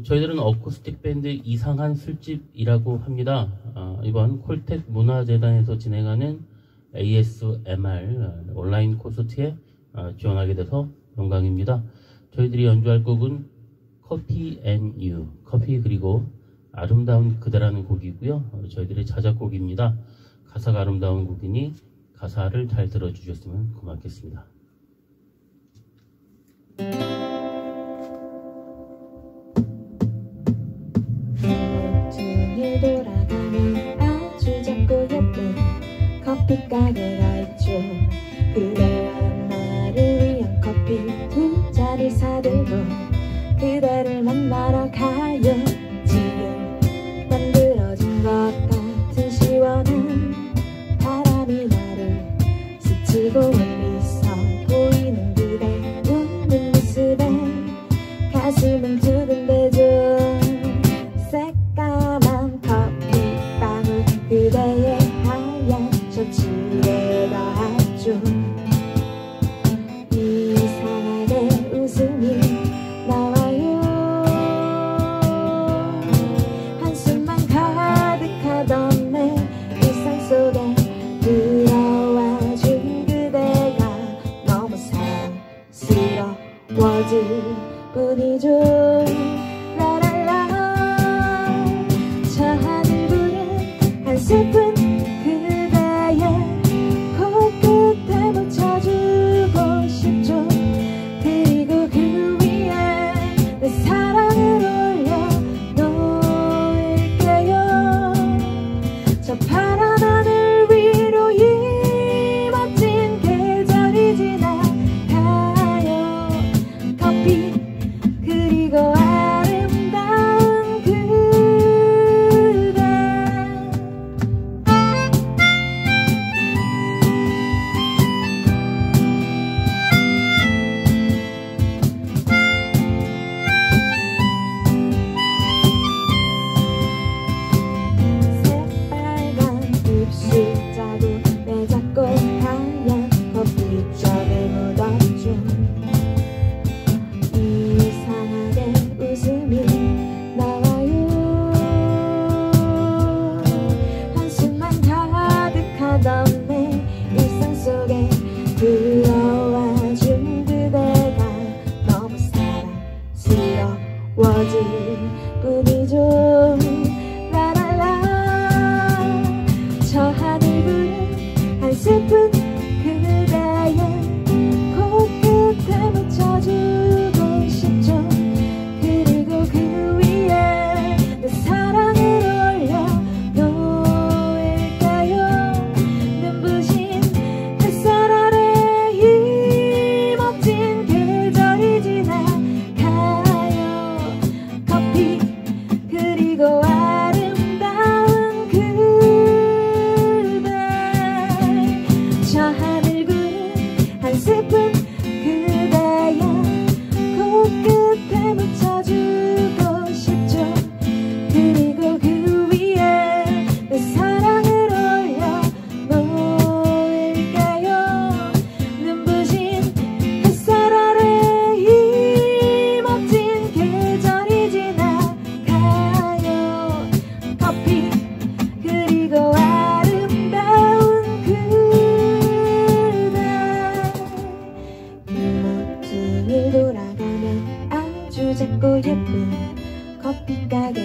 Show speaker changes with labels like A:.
A: 저희들은 어쿠스틱 밴드 이상한 술집이라고 합니다. 어, 이번 콜텍 문화재단에서 진행하는 ASMR 어, 온라인 콘서트에 어, 지원하게 돼서 영광입니다. 저희들이 연주할 곡은 Coffee and You, 커피 그리고 아름다운 그대라는 곡이고요. 어, 저희들의 자작곡입니다. 가사가 아름다운 곡이니 가사를 잘 들어주셨으면 고맙겠습니다.
B: 커피 가게 가 있죠. 그대와 나를 위한 커피 두 잔을 사들고 그대를 만나러 가요. 지금 만들어진 것 같은 시원한 바람이 나를 스치고 멀리서 보이는 그대 웃는 모습에 가슴은 두근대죠. 새까 뿐이죠. 라랄라 저 하늘 부른 한 스푼 워진 꿈이 좀 라라라. 저 하늘 부른 한 스푼 ピが出